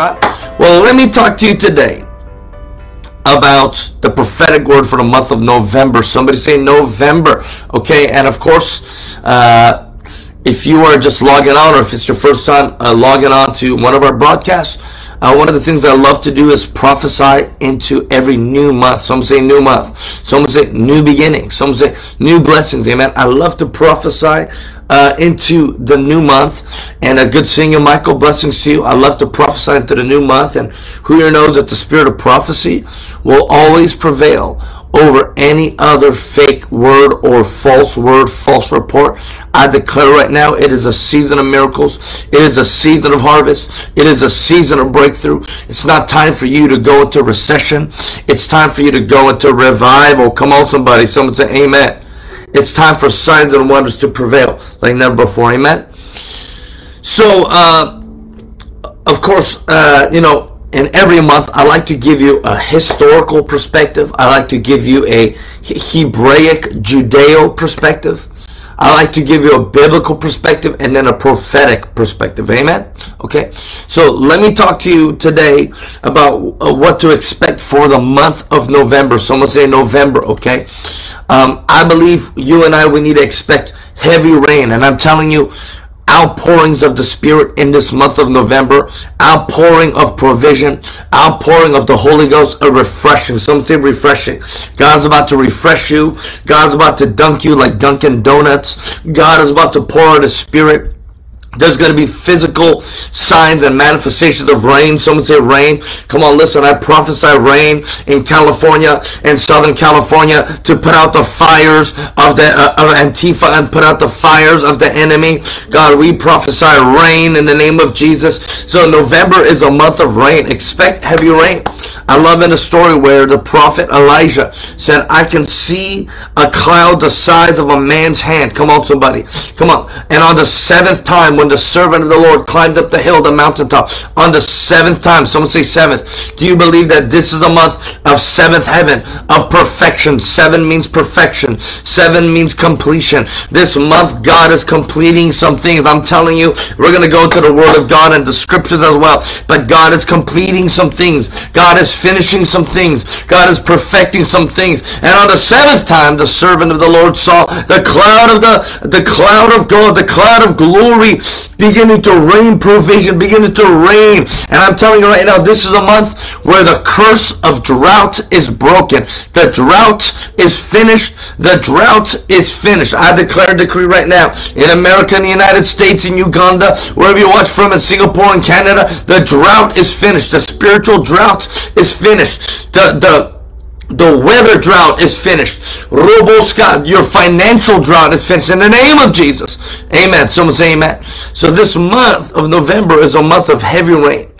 Well, let me talk to you today about the prophetic word for the month of November. Somebody say November. Okay, and of course, uh, if you are just logging on or if it's your first time uh, logging on to one of our broadcasts, uh, one of the things I love to do is prophesy into every new month. Some say new month. Some say new beginning. Some say new blessings. Amen. I love to prophesy uh, into the new month. And a good seeing Michael. Blessings to you. I love to prophesy into the new month. And who here knows that the spirit of prophecy will always prevail over any other fake word or false word, false report. I declare right now it is a season of miracles. It is a season of harvest. It is a season of breakthrough. It's not time for you to go into recession. It's time for you to go into revival. Come on, somebody. Someone say amen. It's time for signs and wonders to prevail like never before. Amen. So, uh, of course, uh, you know, and every month I like to give you a historical perspective. I like to give you a Hebraic Judeo perspective. I like to give you a biblical perspective and then a prophetic perspective. Amen. Okay. So let me talk to you today about uh, what to expect for the month of November. Someone say November. Okay. Um, I believe you and I, we need to expect heavy rain. And I'm telling you, outpourings of the Spirit in this month of November, outpouring of provision, outpouring of the Holy Ghost, a refreshing, something refreshing. God's about to refresh you. God's about to dunk you like Dunkin' Donuts. God is about to pour out His Spirit there's going to be physical signs and manifestations of rain. Someone say rain. Come on, listen. I prophesy rain in California and Southern California to put out the fires of the uh, of Antifa and put out the fires of the enemy. God, we prophesy rain in the name of Jesus. So November is a month of rain. Expect heavy rain. I love in a story where the prophet Elijah said, "I can see a cloud the size of a man's hand." Come on, somebody. Come on. And on the seventh time when the servant of the Lord climbed up the hill, the mountaintop, on the seventh time, someone say seventh, do you believe that this is the month of seventh heaven, of perfection? Seven means perfection. Seven means completion. This month, God is completing some things. I'm telling you, we're going to go to the Word of God and the Scriptures as well. But God is completing some things. God is finishing some things. God is perfecting some things. And on the seventh time, the servant of the Lord saw the cloud of the, the cloud of God, the cloud of glory beginning to rain provision, beginning to rain. And I'm telling you right now, this is a month where the curse of drought is broken. The drought is finished. The drought is finished. I declare a decree right now in America, in the United States, in Uganda, wherever you watch from, in Singapore, in Canada, the drought is finished. The spiritual drought is finished. The, the, the weather drought is finished. Roboska, your financial drought is finished in the name of Jesus. Amen. Someone say amen. So this month of November is a month of heavy rain.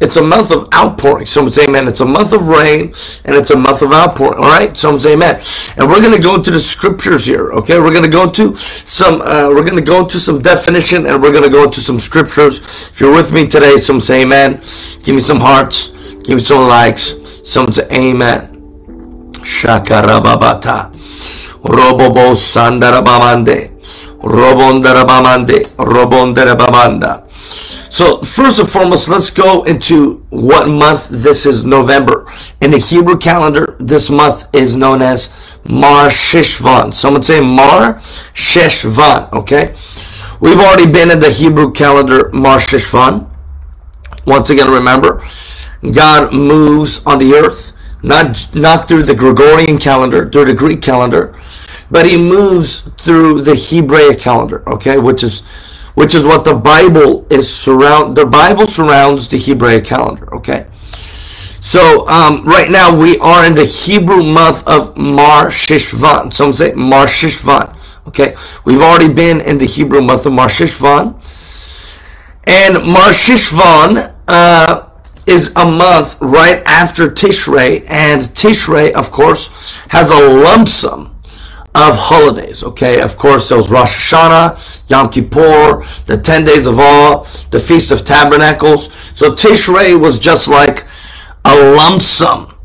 It's a month of outpouring. Someone say amen. It's a month of rain and it's a month of outpouring. All right. Someone say amen. And we're going to go into the scriptures here. Okay. We're going to go into some, uh, we're going to go into some definition and we're going to go into some scriptures. If you're with me today, someone say amen. Give me some hearts. Give me some likes. Someone say amen. Shakarababata. Robobo Sandarabamande. Robondarabamande. Robondarabamanda. So first and foremost, let's go into what month this is November. In the Hebrew calendar, this month is known as Mar Sheshvan. Someone say Mar Sheshvan, okay? We've already been in the Hebrew calendar Mar Sheshvan. Once again, remember, God moves on the earth not not through the Gregorian calendar, through the Greek calendar, but he moves through the Hebraic calendar, okay, which is which is what the Bible is surround the Bible surrounds the Hebraic calendar, okay? So um, right now we are in the Hebrew month of Mar Shishvan. Some say Mar Shishvan. Okay, we've already been in the Hebrew month of Mar Shishvan, and Mar Shishvan uh, is a month right after Tishrei, and Tishrei, of course, has a lump sum of holidays. Okay, of course, there's Rosh Hashanah, Yom Kippur, the 10 days of awe, the Feast of Tabernacles. So Tishrei was just like a lump sum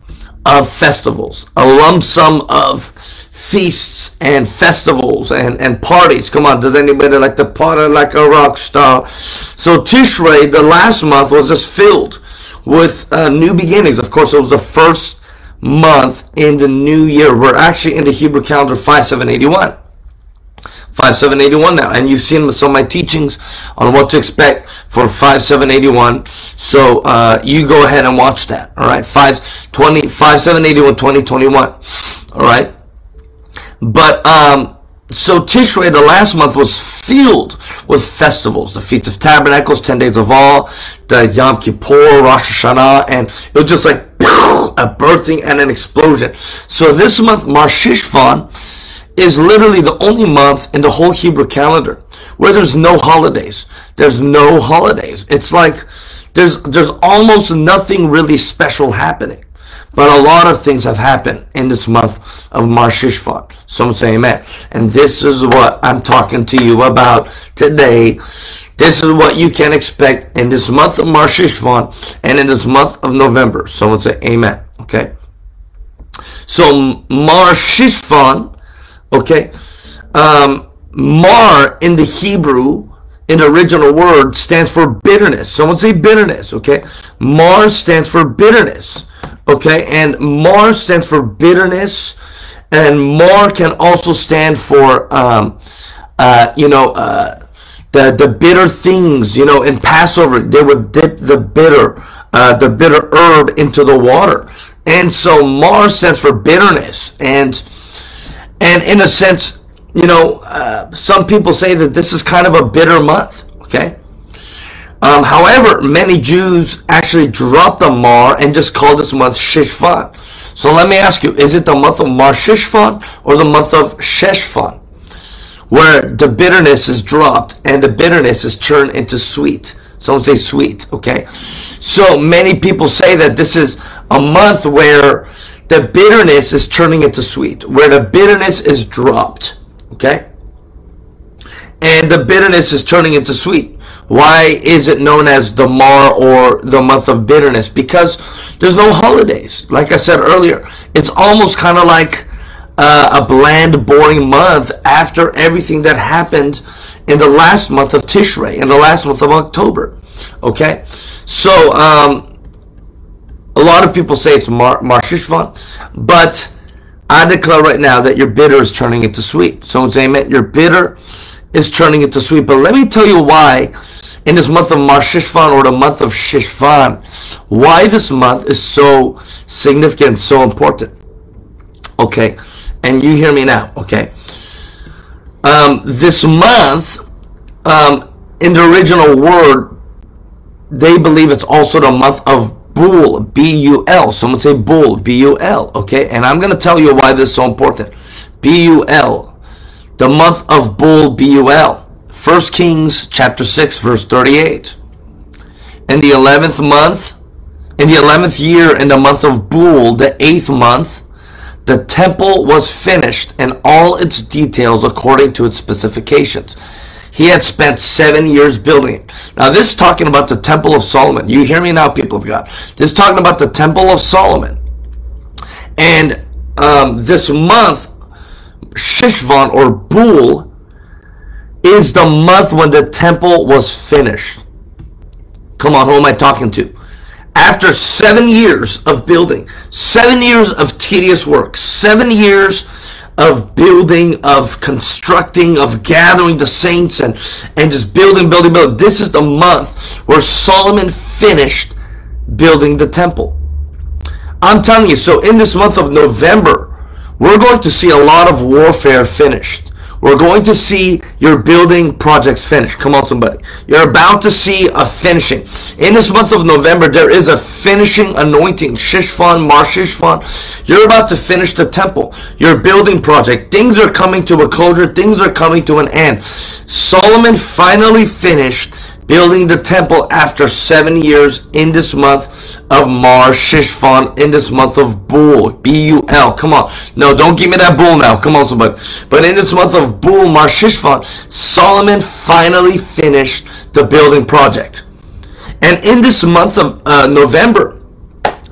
of festivals, a lump sum of feasts and festivals and, and parties. Come on, does anybody like to party like a rock star? So Tishrei, the last month, was just filled with uh, new beginnings. Of course, it was the first month in the new year. We're actually in the Hebrew calendar 5781. 5781 now, and you've seen some of my teachings on what to expect for 5781. So uh, you go ahead and watch that. All right, 520, 5781, 2021. All right, but um, so Tishrei, the last month, was filled with festivals. The Feast of Tabernacles, 10 days of all, the Yom Kippur, Rosh Hashanah, and it was just like a birthing and an explosion. So this month, Mar Shishvan, is literally the only month in the whole Hebrew calendar where there's no holidays. There's no holidays. It's like there's there's almost nothing really special happening. But a lot of things have happened in this month of Mar Shishvan. Some say amen. And this is what I'm talking to you about today. This is what you can expect in this month of Mar and in this month of November. Someone say amen. Okay. So Mar Okay? Um, mar in the Hebrew, in the original word, stands for bitterness. Someone say bitterness, okay? Mar stands for bitterness, okay? And Mar stands for bitterness, and Mar can also stand for, um, uh, you know, uh, the, the bitter things, you know, in Passover, they would dip the bitter, uh, the bitter herb into the water. And so Mar stands for bitterness. And and in a sense, you know, uh, some people say that this is kind of a bitter month, okay? Um, however, many Jews actually dropped the Mar and just called this month Shishvan. So let me ask you, is it the month of Mar Shishvan or the month of Sheshvan? Where the bitterness is dropped and the bitterness is turned into sweet. Someone say sweet, okay? So many people say that this is a month where the bitterness is turning into sweet, where the bitterness is dropped. Okay? And the bitterness is turning into sweet. Why is it known as the Mar or the month of bitterness? Because there's no holidays. Like I said earlier, it's almost kind of like uh, a bland, boring month after everything that happened in the last month of Tishrei, in the last month of October. Okay? So, um, a lot of people say it's Mar, Mar Shishvan, but I declare right now that your bitter is turning into sweet. Someone say amen. Your bitter is turning into sweet. But let me tell you why in this month of Mar Shishvan or the month of Shishvan, why this month is so significant, so important. Okay, and you hear me now. Okay, um, this month, um, in the original word, they believe it's also the month of Bul, B-U-L. Someone say Bul, B-U-L. Okay, and I'm going to tell you why this is so important. B-U-L. The month of Bul, B-U-L. 1 Kings chapter 6, verse 38. In the 11th month, in the 11th year, in the month of Bul, the 8th month, the temple was finished in all its details according to its specifications. He had spent seven years building it. Now, this is talking about the Temple of Solomon. You hear me now, people of God. This is talking about the Temple of Solomon. And um, this month, Shishvan or Bul is the month when the temple was finished. Come on, who am I talking to? After seven years of building, seven years of tedious work, seven years of building, of constructing, of gathering the saints and, and just building, building, building. This is the month where Solomon finished building the temple. I'm telling you, so in this month of November, we're going to see a lot of warfare finished. We're going to see your building projects finished. Come on, somebody. You're about to see a finishing. In this month of November, there is a finishing anointing. Shishvan, Mar Shishvan. You're about to finish the temple. Your building project. Things are coming to a closure. Things are coming to an end. Solomon finally finished building the temple after seven years in this month of Mar Shishvan, in this month of Bul, B-U-L. Come on. No, don't give me that bull now. Come on, somebody. But in this month of Bul, Mar Shishvan, Solomon finally finished the building project. And in this month of uh, November,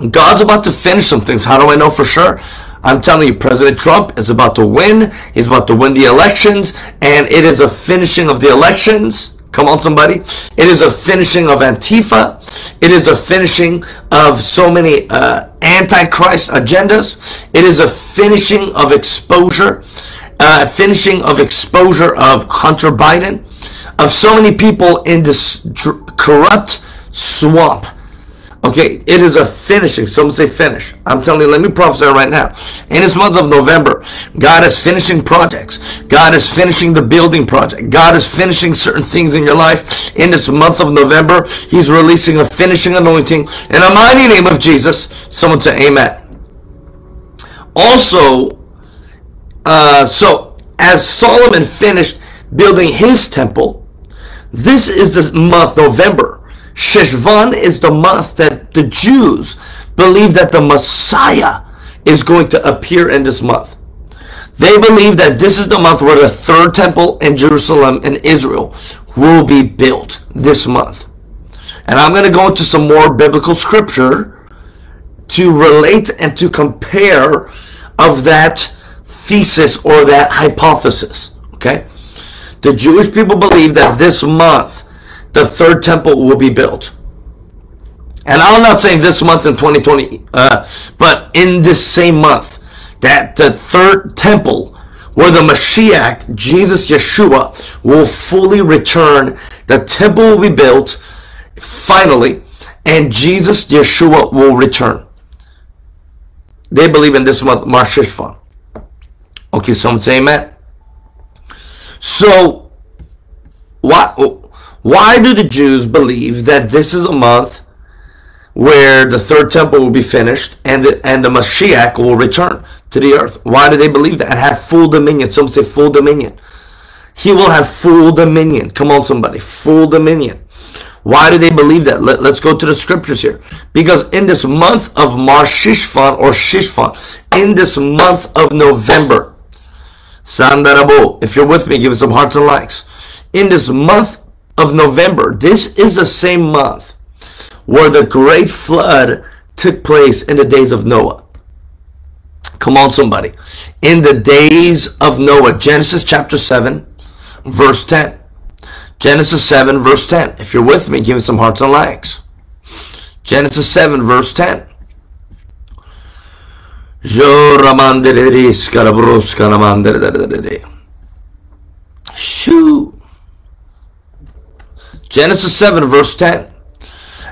God's about to finish some things. How do I know for sure? I'm telling you, President Trump is about to win. He's about to win the elections, and it is a finishing of the elections Come on, somebody. It is a finishing of Antifa. It is a finishing of so many uh, antichrist agendas. It is a finishing of exposure, uh, finishing of exposure of Hunter Biden, of so many people in this corrupt swamp Okay, it is a finishing. Some say finish. I'm telling you, let me prophesy right now. In this month of November, God is finishing projects. God is finishing the building project. God is finishing certain things in your life. In this month of November, He's releasing a finishing anointing. In the mighty name of Jesus, someone say amen. Also, uh, so as Solomon finished building his temple, this is the month, November Sheshvan is the month that the Jews believe that the Messiah is going to appear in this month. They believe that this is the month where the third temple in Jerusalem in Israel will be built this month. And I'm going to go into some more biblical scripture to relate and to compare of that thesis or that hypothesis. Okay? The Jewish people believe that this month the third temple will be built. And I'm not saying this month in 2020, uh, but in this same month, that the third temple, where the Mashiach, Jesus Yeshua, will fully return. The temple will be built finally, and Jesus Yeshua will return. They believe in this month, Mar. Okay, someone say amen. So, what? Why do the Jews believe that this is a month where the third temple will be finished and the, and the Mashiach will return to the earth? Why do they believe that and have full dominion? Some say full dominion. He will have full dominion. Come on, somebody. Full dominion. Why do they believe that? Let, us go to the scriptures here. Because in this month of Mar Shishvan or Shishvan, in this month of November, if you're with me, give us some hearts and likes. In this month of November. This is the same month where the great flood took place in the days of Noah. Come on, somebody. In the days of Noah, Genesis chapter 7, verse 10. Genesis 7, verse 10. If you're with me, give me some hearts and likes. Genesis 7, verse 10. Shoo. Genesis 7, verse 10.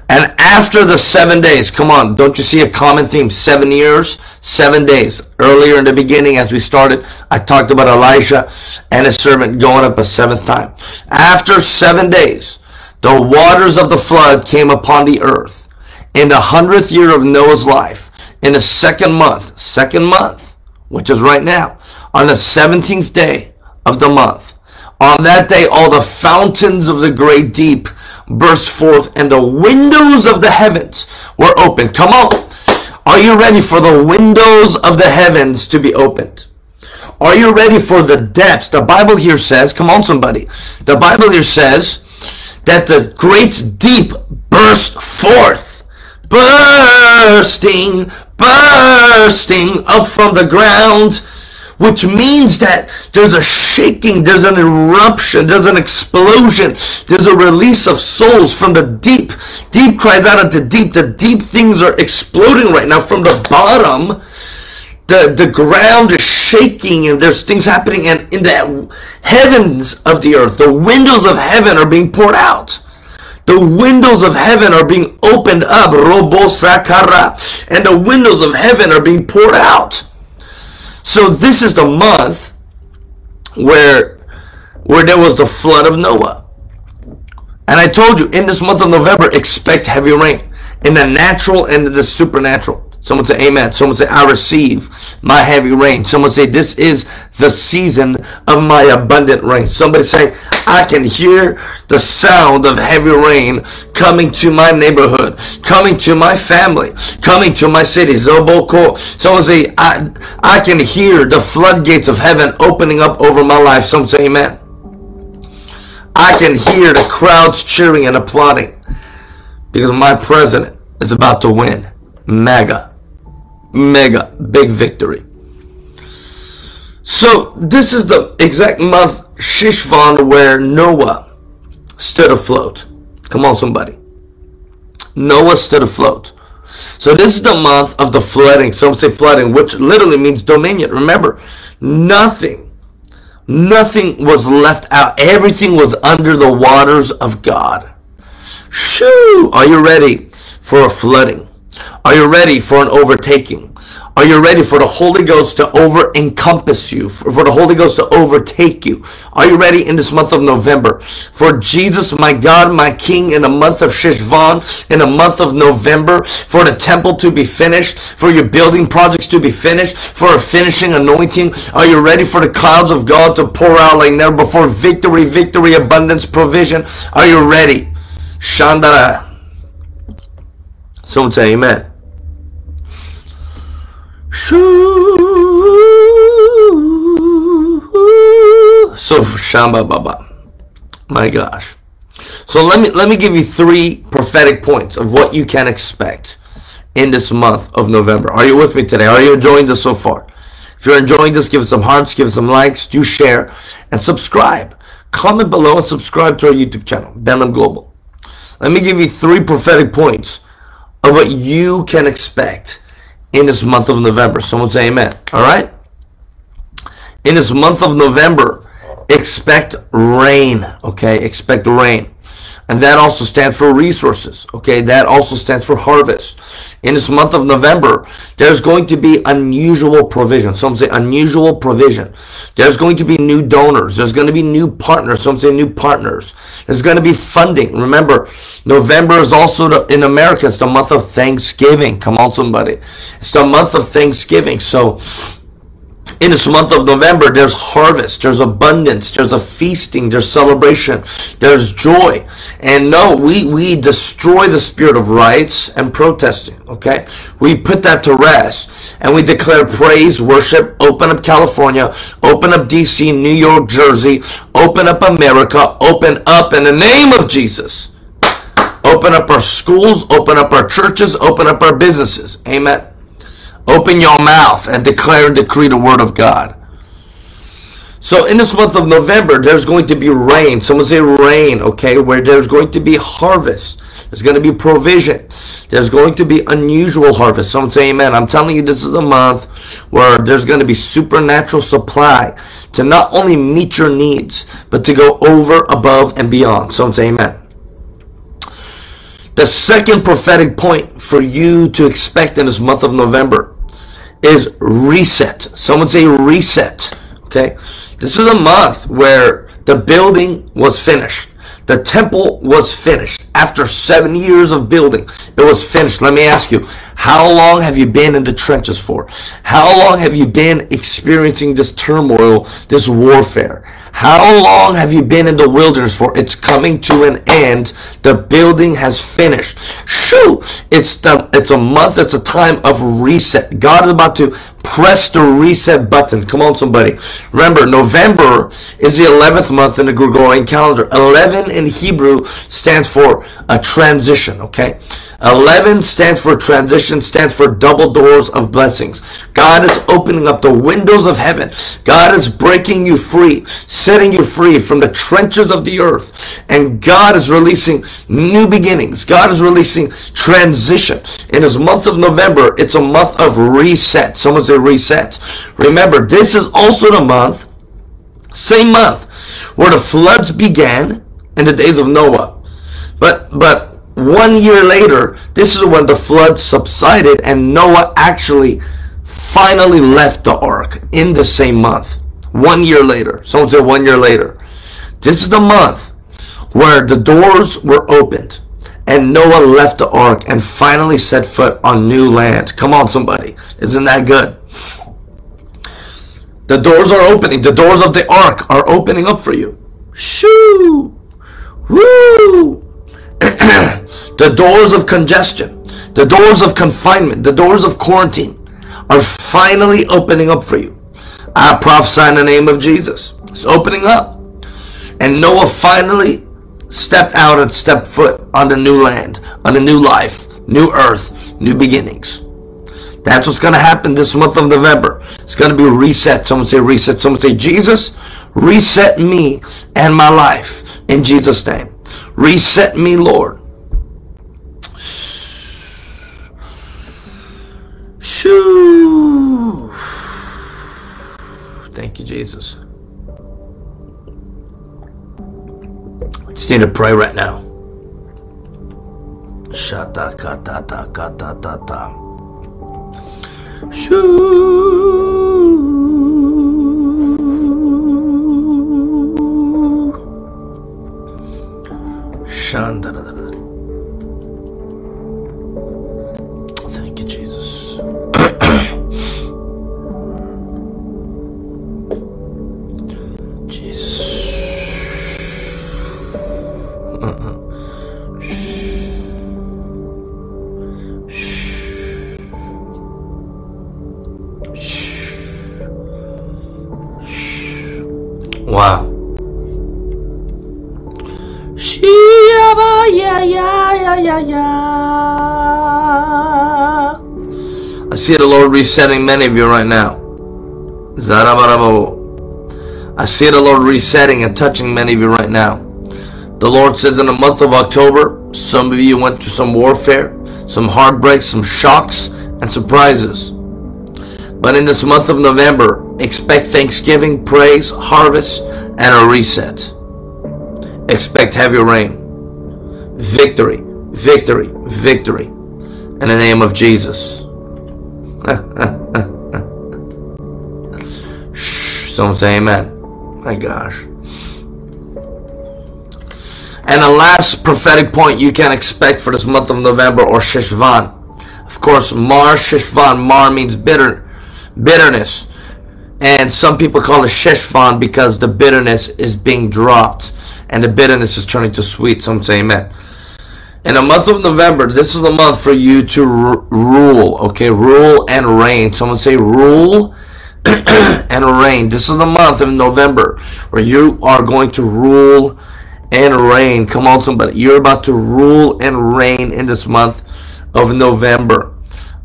And after the seven days, come on, don't you see a common theme? Seven years, seven days. Earlier in the beginning, as we started, I talked about Elijah and his servant going up a seventh time. After seven days, the waters of the flood came upon the earth. In the hundredth year of Noah's life, in the second month, second month, which is right now, on the 17th day of the month, on that day, all the fountains of the great deep burst forth, and the windows of the heavens were opened. Come on. Are you ready for the windows of the heavens to be opened? Are you ready for the depths? The Bible here says, come on, somebody. The Bible here says that the great deep burst forth, bursting, bursting up from the ground which means that there's a shaking, there's an eruption, there's an explosion, there's a release of souls from the deep. Deep cries out the deep. The deep things are exploding right now from the bottom. The, the ground is shaking and there's things happening and in the heavens of the earth, the windows of heaven are being poured out. The windows of heaven are being opened up, robo sakara, and the windows of heaven are being poured out. So this is the month where where there was the flood of Noah. And I told you in this month of November, expect heavy rain in the natural and in the supernatural. Someone say amen. Someone say I receive my heavy rain. Someone say this is the season of my abundant rain. Somebody say I can hear the sound of heavy rain coming to my neighborhood, coming to my family, coming to my city. Zoboko. Someone say I I can hear the floodgates of heaven opening up over my life. Someone say amen. I can hear the crowds cheering and applauding because my president is about to win. Mega mega big victory. So this is the exact month Shishvan where Noah stood afloat. Come on, somebody. Noah stood afloat. So this is the month of the flooding. Some say flooding, which literally means dominion. Remember, nothing, nothing was left out. Everything was under the waters of God. Shoo! Are you ready for a flooding? Are you ready for an overtaking? Are you ready for the Holy Ghost to over encompass you? For the Holy Ghost to overtake you? Are you ready in this month of November? For Jesus, my God, my King, in the month of Shishvan, in the month of November, for the temple to be finished, for your building projects to be finished, for a finishing anointing? Are you ready for the clouds of God to pour out like never before? Victory, victory, abundance, provision. Are you ready? Shandara. Someone say amen. So Shamba Baba. My gosh. So let me let me give you three prophetic points of what you can expect in this month of November. Are you with me today? Are you enjoying this so far? If you're enjoying this, give us some hearts, give us some likes, do share, and subscribe. Comment below and subscribe to our YouTube channel, Ben Lim Global. Let me give you three prophetic points of what you can expect in this month of November. Someone say amen. All right? In this month of November, expect rain. Okay? Expect rain. And that also stands for resources. Okay? That also stands for harvest. In this month of November, there's going to be unusual provision. Some say unusual provision. There's going to be new donors. There's going to be new partners. Some say new partners. There's going to be funding. Remember, November is also the, in America, it's the month of Thanksgiving. Come on, somebody. It's the month of Thanksgiving. So in this month of November, there's harvest, there's abundance, there's a feasting, there's celebration, there's joy. And no, we, we destroy the spirit of riots and protesting, okay? We put that to rest and we declare praise, worship, open up California, open up DC, New York, Jersey, open up America, open up in the name of Jesus. Open up our schools, open up our churches, open up our businesses. Amen. Open your mouth and declare and decree the word of God. So in this month of November, there's going to be rain. Someone say rain, okay? Where there's going to be harvest. There's going to be provision. There's going to be unusual harvest. Someone say amen. I'm telling you, this is a month where there's going to be supernatural supply to not only meet your needs, but to go over, above, and beyond. Someone say amen. The second prophetic point for you to expect in this month of November is reset. Someone say reset. Okay. This is a month where the building was finished. The temple was finished. After seven years of building, it was finished. Let me ask you, how long have you been in the trenches for? How long have you been experiencing this turmoil, this warfare? How long have you been in the wilderness for? It's coming to an end. The building has finished. Shoo! It's the, it's a month. It's a time of reset. God is about to press the reset button. Come on, somebody. Remember, November is the 11th month in the Gregorian calendar. 11 in Hebrew stands for a transition, okay? 11 stands for transition, stands for double doors of blessings. God is opening up the windows of heaven. God is breaking you free, setting you free from the trenches of the earth. And God is releasing new beginnings. God is releasing transition. In this month of November, it's a month of reset. Someone say reset. Remember, this is also the month, same month, where the floods began in the days of Noah. But, but one year later, this is when the flood subsided and Noah actually finally left the ark in the same month. One year later. Someone said one year later. This is the month where the doors were opened and Noah left the ark and finally set foot on new land. Come on, somebody. Isn't that good? The doors are opening. The doors of the ark are opening up for you. Shoo! Woo! The doors of congestion, the doors of confinement, the doors of quarantine are finally opening up for you. I prophesy in the name of Jesus. It's opening up. And Noah finally stepped out and stepped foot on the new land, on the new life, new earth, new beginnings. That's what's going to happen this month of November. It's going to be reset. Someone say reset. Someone say, Jesus, reset me and my life in Jesus' name. Reset me, Lord. Shoo. Thank you, Jesus. I Just need to pray right now. Shata kata ta kata ta ta. Shoo. Shanda. See the Lord resetting many of you right now. I see the Lord resetting and touching many of you right now. The Lord says in the month of October, some of you went through some warfare, some heartbreaks, some shocks, and surprises. But in this month of November, expect thanksgiving, praise, harvest, and a reset. Expect heavy rain, victory, victory, victory. In the name of Jesus. Someone say amen. My gosh. And the last prophetic point you can expect for this month of November or Shishvan. Of course, Mar Shishvan. Mar means bitter, bitterness. And some people call it Shishvan because the bitterness is being dropped and the bitterness is turning to sweet. Some say amen. In the month of November, this is the month for you to rule, okay? Rule and reign. Someone say rule and reign. This is the month of November where you are going to rule and reign. Come on, somebody. You're about to rule and reign in this month of November,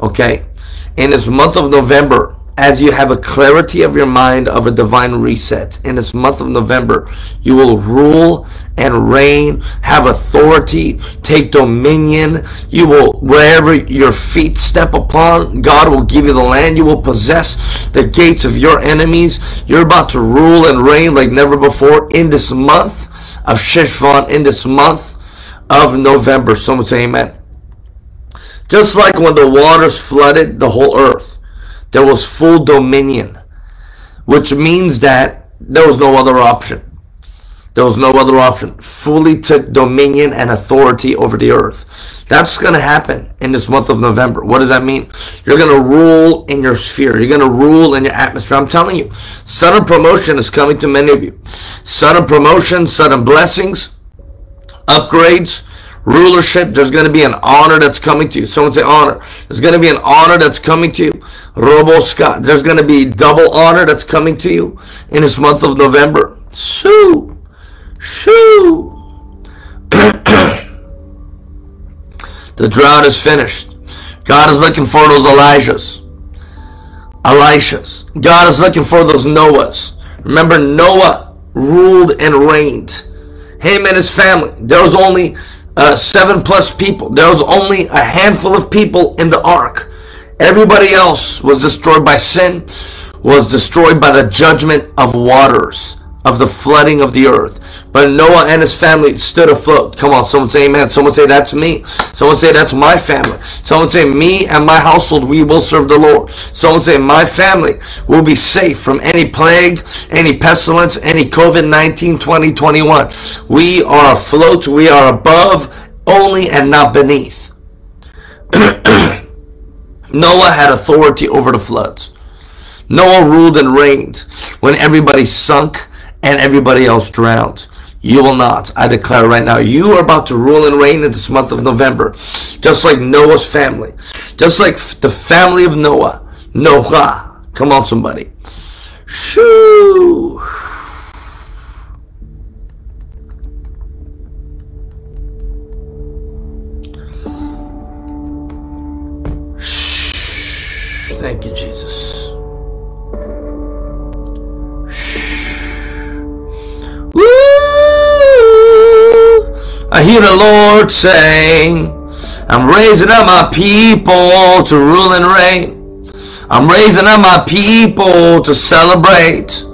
okay? In this month of November, as you have a clarity of your mind of a divine reset in this month of November, you will rule and reign, have authority, take dominion. You will, wherever your feet step upon, God will give you the land. You will possess the gates of your enemies. You're about to rule and reign like never before in this month of Shishvan, in this month of November. Someone say amen. Just like when the waters flooded the whole earth there was full dominion, which means that there was no other option. There was no other option. Fully took dominion and authority over the earth. That's going to happen in this month of November. What does that mean? You're going to rule in your sphere. You're going to rule in your atmosphere. I'm telling you, sudden promotion is coming to many of you. Sudden promotion, sudden blessings, upgrades, rulership. There's going to be an honor that's coming to you. Someone say honor. There's going to be an honor that's coming to you. Robo Scott. There's going to be double honor that's coming to you in this month of November. Shoo. Shoo. the drought is finished. God is looking for those Elijahs. Elishas. God is looking for those Noahs. Remember, Noah ruled and reigned. Him and his family. There was only uh, seven plus people. There was only a handful of people in the ark. Everybody else was destroyed by sin, was destroyed by the judgment of waters, of the flooding of the earth. But Noah and his family stood afloat. Come on, someone say amen. Someone say that's me. Someone say that's my family. Someone say me and my household, we will serve the Lord. Someone say my family will be safe from any plague, any pestilence, any COVID-19 2021. We are afloat. We are above only and not beneath. Noah had authority over the floods. Noah ruled and reigned when everybody sunk and everybody else drowned. You will not. I declare right now, you are about to rule and reign in this month of November. Just like Noah's family. Just like the family of Noah. Noah. Come on, somebody. Shoo. Thank you, Jesus. Hear the Lord saying, I'm raising up my people to rule and reign. I'm raising up my people to celebrate.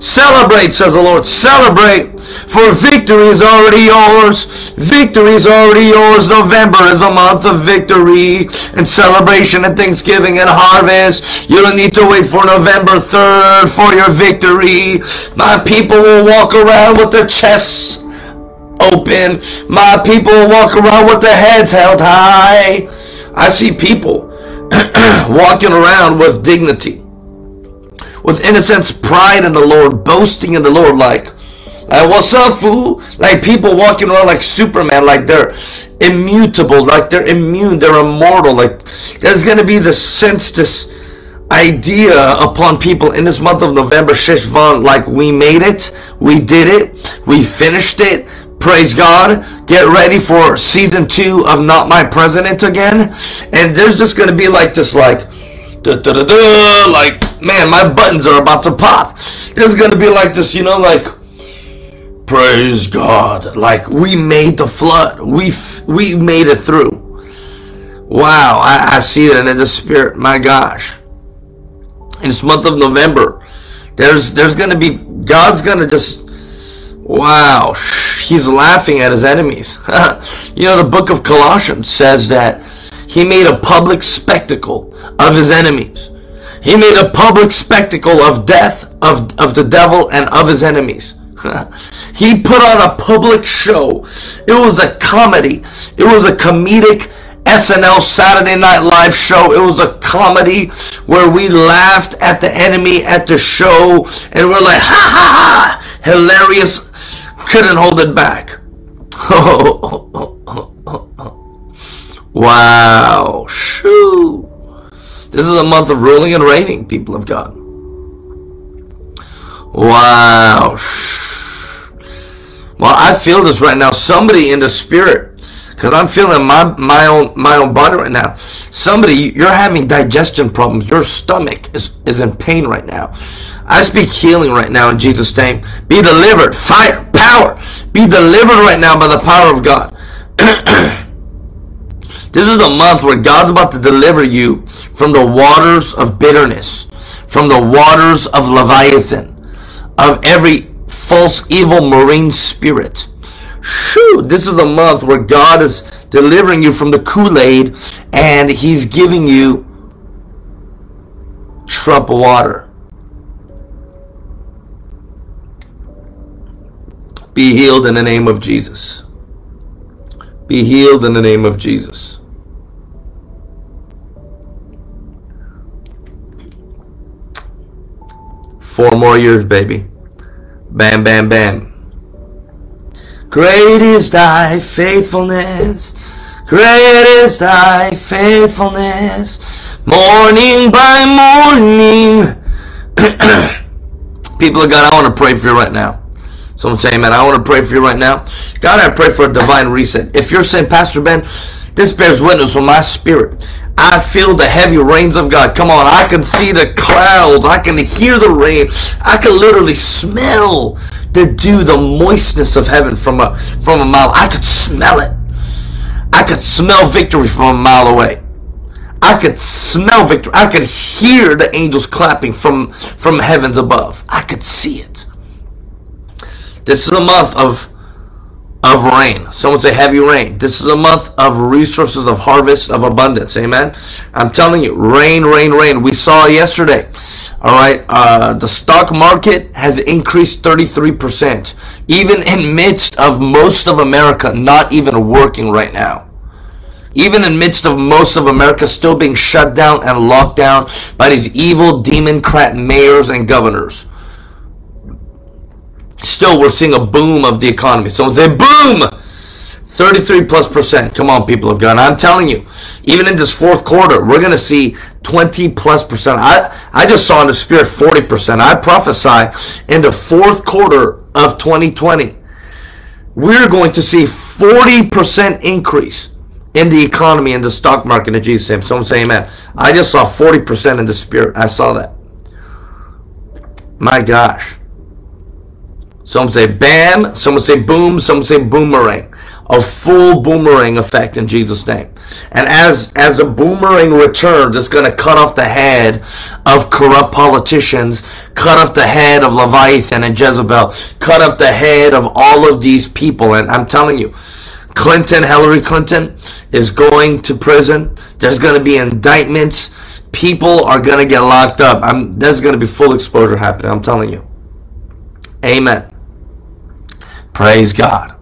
Celebrate, says the Lord. Celebrate. For victory is already yours. Victory is already yours. November is a month of victory and celebration and Thanksgiving and harvest. You don't need to wait for November 3rd for your victory. My people will walk around with their chests open. My people walk around with their heads held high. I see people walking around with dignity, with innocence, pride in the Lord, boasting in the Lord, like, like what's up, fool? Like people walking around like Superman, like they're immutable, like they're immune, they're immortal. Like there's gonna be this sense, this idea upon people in this month of November, Sheshvan, like we made it, we did it, we finished it, Praise God. Get ready for season two of Not My President again. And there's just going to be like this, like, da, da, da, da, like, man, my buttons are about to pop. There's going to be like this, you know, like, praise God. Like, we made the flood. We, we made it through. Wow, I, I see it in the spirit. My gosh. In this month of November, there's there's gonna be God's gonna just Wow, he's laughing at his enemies. you know, the book of Colossians says that he made a public spectacle of his enemies. He made a public spectacle of death, of, of the devil, and of his enemies. he put on a public show. It was a comedy. It was a comedic SNL Saturday Night Live show. It was a comedy where we laughed at the enemy at the show and we're like, ha ha ha, hilarious couldn't hold it back. wow. Shoo. This is a month of ruling and reigning, people of God. Wow. Well, I feel this right now. Somebody in the spirit because I'm feeling my my own my own body right now. Somebody, you're having digestion problems. Your stomach is, is in pain right now. I speak healing right now in Jesus' name. Be delivered. Fire, power. Be delivered right now by the power of God. this is a month where God's about to deliver you from the waters of bitterness, from the waters of Leviathan, of every false, evil marine spirit. Shoo, this is the month where God is delivering you from the Kool-Aid and He's giving you Trump water. Be healed in the name of Jesus. Be healed in the name of Jesus. Four more years, baby. Bam, bam, bam. Great is thy faithfulness. Great is thy faithfulness. Morning by morning. People of God, I want to pray for you right now. Someone say, man, I want to pray for you right now. God, I pray for a divine reset. If you're saying, Pastor Ben, this bears witness with my spirit. I feel the heavy rains of God. Come on, I can see the clouds. I can hear the rain. I can literally smell the dew, the moistness of heaven from a from a mile. I could smell it. I could smell victory from a mile away. I could smell victory. I could hear the angels clapping from from heavens above. I could see it. This is a month of of rain. Someone say heavy rain. This is a month of resources of harvest of abundance. Amen. I'm telling you, rain, rain, rain. We saw yesterday. All right, uh, the stock market has increased 33%, even in midst of most of America not even working right now. Even in midst of most of America still being shut down and locked down by these evil democrat mayors and governors still we're seeing a boom of the economy. Someone say boom! 33 plus percent. Come on, people of God. I'm telling you, even in this fourth quarter, we're going to see 20 plus percent. I, I just saw in the spirit 40 percent. I prophesy in the fourth quarter of 2020, we're going to see 40 percent increase in the economy and the stock market in Jesus' name. Someone say amen. I just saw 40 percent in the spirit. I saw that. My gosh. Some say bam, some say boom, some say boomerang. a full boomerang effect in Jesus' name. And as as the boomerang returns, it's going to cut off the head of corrupt politicians, cut off the head of Leviathan and Jezebel, cut off the head of all of these people. And I'm telling you, Clinton, Hillary Clinton, is going to prison. There's going to be indictments. People are going to get locked up. I'm, there's going to be full exposure happening. I'm telling you. Amen. Praise God.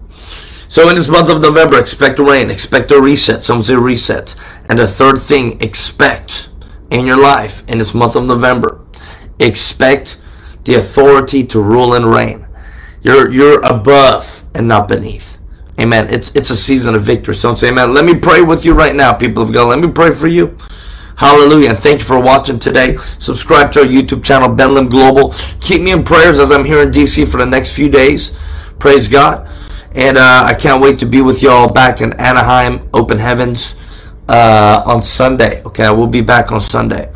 So in this month of November, expect rain, expect a reset. Some say reset. And the third thing, expect in your life in this month of November, expect the authority to rule and reign. You're you're above and not beneath. Amen. It's it's a season of victory. So say amen. Let me pray with you right now, people of God. Let me pray for you. Hallelujah. And thank you for watching today. Subscribe to our YouTube channel, Ben Lim Global. Keep me in prayers as I'm here in DC for the next few days. Praise God. And uh, I can't wait to be with y'all back in Anaheim, Open Heavens, uh, on Sunday. Okay, I will be back on Sunday.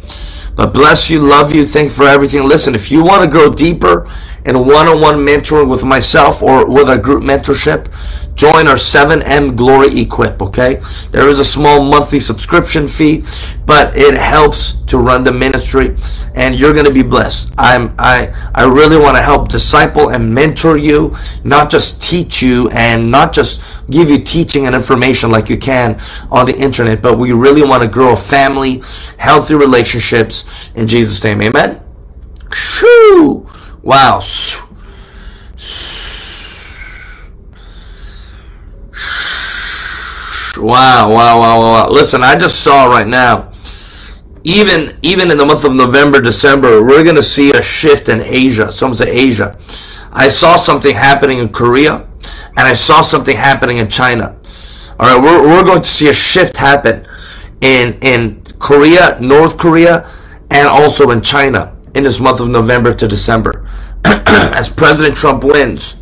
But bless you, love you, thank you for everything. Listen, if you want to grow deeper in one-on-one mentoring with myself or with our group mentorship, join our 7M Glory Equip, okay? There is a small monthly subscription fee, but it helps to run the ministry and you're going to be blessed. I'm I I really want to help disciple and mentor you, not just teach you and not just give you teaching and information like you can on the internet, but we really want to grow a family, healthy relationships in Jesus name. Amen. Shoo! Wow. Wow, wow, wow, wow. Listen, I just saw right now, even even in the month of November, December, we're going to see a shift in Asia. Some say Asia. I saw something happening in Korea, and I saw something happening in China. All right, we're, we're going to see a shift happen in, in Korea, North Korea, and also in China in this month of November to December. As President Trump wins,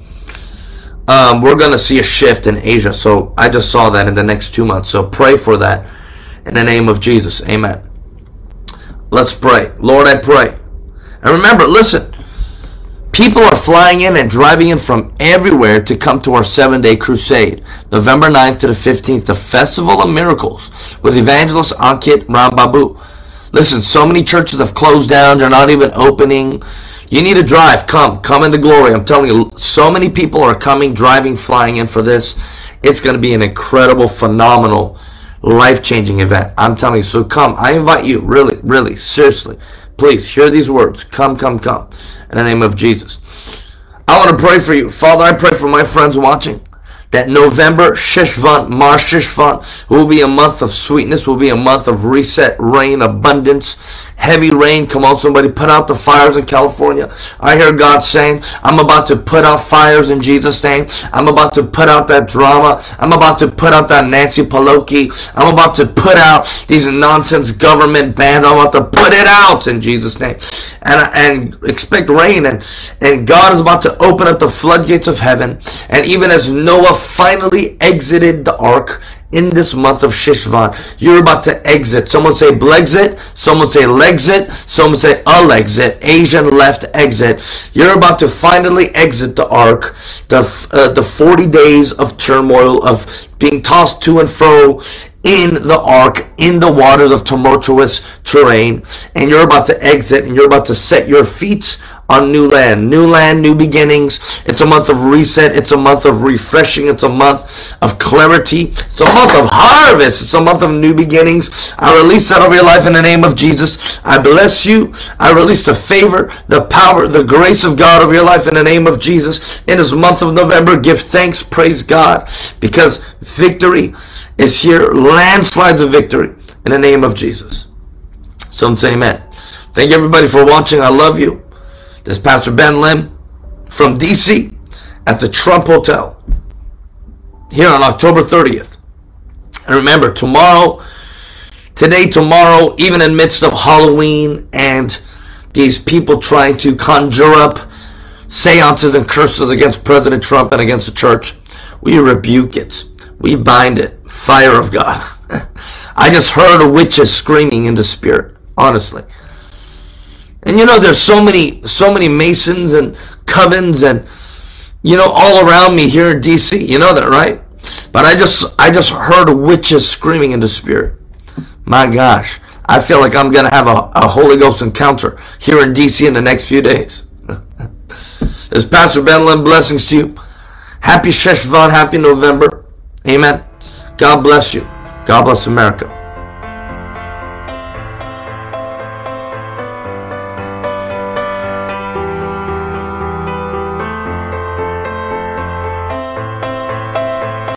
um, we're going to see a shift in Asia. So I just saw that in the next two months. So pray for that in the name of Jesus. Amen. Let's pray. Lord, I pray. And remember, listen, people are flying in and driving in from everywhere to come to our seven day crusade, November 9th to the 15th, the Festival of Miracles with evangelist Ankit Rambabu. Listen, so many churches have closed down, they're not even opening. You need to drive. Come. Come into glory. I'm telling you, so many people are coming, driving, flying in for this. It's going to be an incredible, phenomenal, life changing event. I'm telling you. So come. I invite you, really, really, seriously. Please hear these words. Come, come, come. In the name of Jesus. I want to pray for you. Father, I pray for my friends watching that November, Shishvan, Mar Shishvan, will be a month of sweetness, will be a month of reset, rain, abundance, heavy rain. Come on, somebody, put out the fires in California. I hear God saying, I'm about to put out fires in Jesus' name. I'm about to put out that drama. I'm about to put out that Nancy Pelosi. I'm about to put out these nonsense government bans. I'm about to put it out in Jesus' name. And, and expect rain. And, and God is about to open up the floodgates of heaven. And even as Noah finally exited the ark, in this month of Shishvan. You're about to exit. Someone say Blexit. Someone say Lexit. Someone say Alexit. Asian left exit. You're about to finally exit the ark. The, uh, the 40 days of turmoil, of being tossed to and fro in the ark, in the waters of tumultuous terrain, and you're about to exit and you're about to set your feet on new land. New land, new beginnings. It's a month of reset. It's a month of refreshing. It's a month of clarity. It's a month of harvest. It's a month of new beginnings. I release that over your life in the name of Jesus. I bless you. I release the favor, the power, the grace of God over your life in the name of Jesus. In this month of November, give thanks, praise God, because victory is here. Landslides of victory in the name of Jesus. Some say amen. Thank you everybody for watching. I love you. This Pastor Ben Lim from DC at the Trump Hotel here on October 30th. And remember, tomorrow, today, tomorrow, even in midst of Halloween and these people trying to conjure up seances and curses against President Trump and against the church, we rebuke it. We bind it. Fire of God. I just heard witches screaming in the spirit, honestly. And you know, there's so many, so many Masons and covens and, you know, all around me here in DC. You know that, right? But I just I just heard witches screaming in the spirit. My gosh. I feel like I'm going to have a, a Holy Ghost encounter here in DC in the next few days. is Pastor Ben Lim. Blessings to you. Happy Sheshvan. Happy November. Amen. God bless you. God bless America.